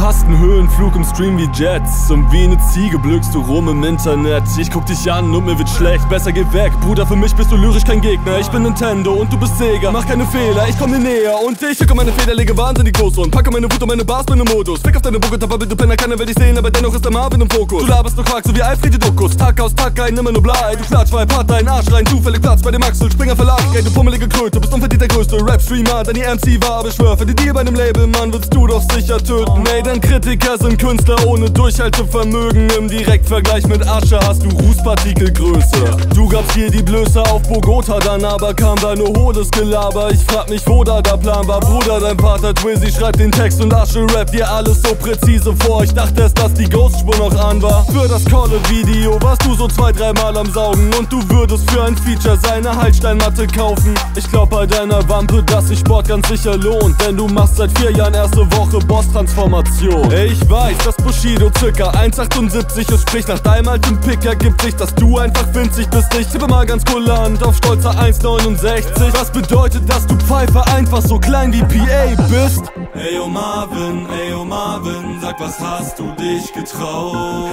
Du hast einen Höhenflug im Stream wie Jets. Und wie eine Ziege blökst du rum im Internet. Ich guck dich an und mir wird schlecht, besser geh weg. Bruder, für mich bist du lyrisch kein Gegner. Ich bin Nintendo und du bist Sega. Mach keine Fehler, ich komm dir näher. Und ich schicke meine Feder, lege wahnsinnig groß und Packe meine Wut und meine Bars mit einem Modus. Fick auf deine Bucke, Tapper, du Penner, keiner will dich sehen Aber dennoch ist der Marvin im Fokus. Du laberst nur Quark, so wie Alfred Dokus. Tag aus Tag ein, immer nur Blei. Du klatsch, weil Part deinen Arsch rein. Zufällig Platz bei dem Axel Springer Verlag Ey, du pummelige Kröte, bist unverdient der größte Rap-Streamer Dein MC war, beschwör Für die Deal bei dem Label, Mann, willst du doch sicher töten. Ey, dein Kritiker sind Künstler ohne Durchhaltevermögen. Im Direktvergleich mit Asche hast du Rußpartikelgröße. Du gabst hier die Blöße auf Bogota, dann aber kam da nur hohles Gelaber. Ich frag mich, wo da der Plan war. Bruder, dein Vater Twizzy schreibt den Text und Asche rap dir alles so präzise vor. Ich dachte erst, dass die Ghost-Spur noch an war. Für das Kolle-Video warst du so zwei, dreimal am Saugen. Und du würdest für ein Feature seine Heilsteinmatte kaufen. Ich glaub bei deiner Wampe, dass sich Sport ganz sicher lohnt. Denn du machst seit vier Jahren erste Woche Boss-Transformation Ich weiß, dass Bushido circa 1,78 ist. Sprich nach deinem alten Picker gibt sich, dass du einfach winzig bist. Ich tippe mal ganz kulant auf stolzer 1,69 Was bedeutet, dass du Pfeife einfach so klein wie PA bist? Ey oh Marvin, ey oh Marvin, sag was hast du dich getraut?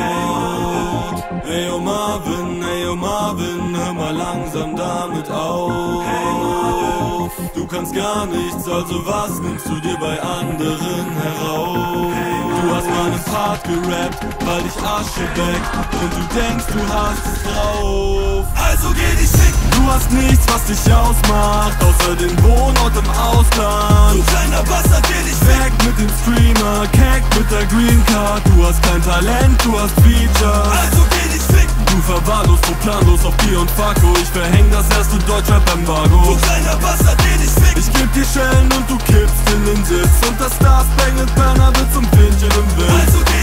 Ey oh Marvin, ey oh Marvin, hör mal langsam damit auf. Du kannst gar nichts, also was nimmst du dir bei anderen heraus? Du hast meinen Part gerappt, weil ich Asche weg und du denkst, du hast es drauf. Also geh dich ficken. Du hast nichts, was dich ausmacht, außer den Wohnort im Ausland. Du kleiner Bastard, geh dich weg mit dem Streamer, keck mit der Green Card. Du hast kein Talent, du hast Features. Also geh dich ficken. Du verwahrlost so planlos auf Bier und Fakko Ich verhäng das erste Deutschrap-Embargo Du kleiner Bastard, geh dich ficken Ich geb dir Schellen und du kippst in den Sitz Und das Star Spangled Banner wird zum Pinchen im Wind Also geh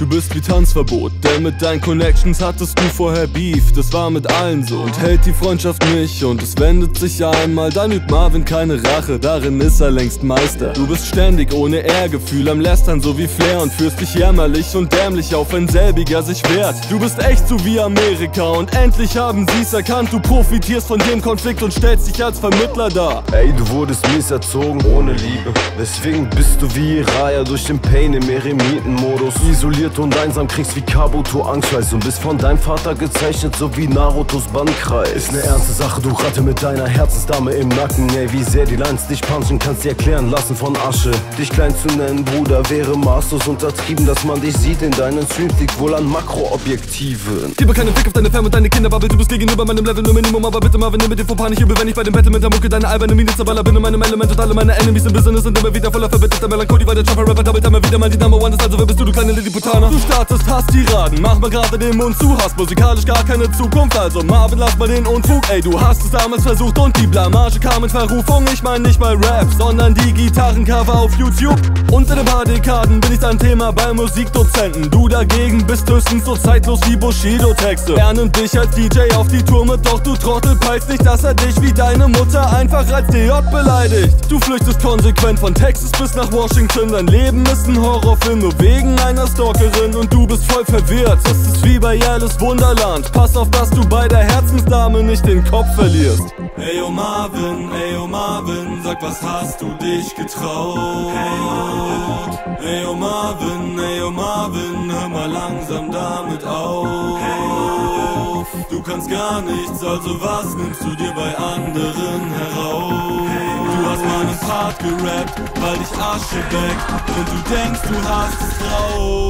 Du bist wie Tanzverbot, denn mit deinen Connections hattest du vorher Beef. Das war mit allen so und hält die Freundschaft nicht. Und es wendet sich einmal, dann übt Marvin keine Rache, darin ist er längst Meister. Du bist ständig ohne Ehrgefühl am Lästern, so wie Flair und führst dich jämmerlich und dämlich auf, wenn selbiger sich wehrt. Du bist echt so wie Amerika und endlich haben sie's erkannt. Du profitierst von dem Konflikt und stellst dich als Vermittler dar. Ey, du wurdest mies erzogen ohne Liebe. Deswegen bist du wie Raya durch den Pain im Eremitenmodus. Isoliert und einsam kriegst wie Kabuto Angstschweiß und bist von deinem Vater gezeichnet, so wie Narutos Bandkreis. Ist ne ernste Sache, du Ratte mit deiner Herzensdame im Nacken. Ey, wie sehr die Lines dich punchen, kannst dir erklären lassen von Asche. Dich klein zu nennen, Bruder, wäre maßlos untertrieben, dass man dich sieht in deinen Streams, liegt wohl an Makroobjektiven. Gebe keinen Fick auf deine Fam und deine Kinderbubble, du bist gegenüber meinem Level nur Minimum, aber bitte mal, wenn mit dir Fauxpas nicht übel, wenn ich bei dem Battle mit der Mucke deine alberne Mine zerballer bin in meinem Element und alle meine Enemies im Business sind immer wieder voller verbitterter Melancholie, weil der Jumper Rapper double time wieder mal die Number One ist, also wer bist du, du kleine Lilliputaner? Du startest Hass-Tiraden, mach mal gerade den Mund zu, hast musikalisch gar keine Zukunft, also Marvin, lass mal den Unfug, ey, du hast es damals versucht und die Blamage kam in Verrufung, ich mein nicht mal Rap, sondern die Gitarrencover auf YouTube. In ein paar Dekaden bin ich dein Thema bei Musikdozenten, du dagegen bist höchstens so zeitlos wie Bushido-Texte. Er nimmt dich als DJ auf die Tour mit, doch du Trottel peilst nicht, dass er dich wie deine Mutter einfach als DJ beleidigt. Du flüchtest konsequent von Texas bis nach Washington, dein Leben ist ein Horrorfilm, nur wegen einer Stalkerin und du bist voll verwirrt. Es ist wie bei Alice Wunderland, pass auf, dass du bei der Herzensdame nicht den Kopf verlierst. Ey oh Marvin, ey oh Marvin, sag was hast du dich getraut? Ey oh Marvin, ey oh Marvin, hör mal langsam damit auf. Du kannst gar nichts, also was nimmst du dir bei anderen heraus? Du hast meinen Part gerappt, weil ich Asche weg und du denkst, du hast es drauf.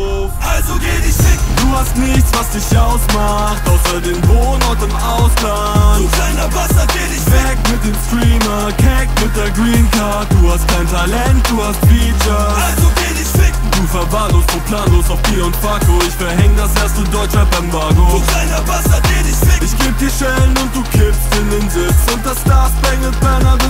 Also geh dich ficken. Du hast nichts, was dich ausmacht, außer den Wohnort im Ausland. Du kleiner Bastard, geh dich weg mit dem Streamer, keck mit der Green Card. Du hast kein Talent, du hast Features. Also geh dich ficken. Du verwahrlost so planlos auf Bier und Fakko. Ich verhäng das erste Deutschrap-Embargo. Du kleiner Bastard, geh dich ficken. Ich geb dir Schellen und du kippst in den Sitz. Und das Star Spangled Banner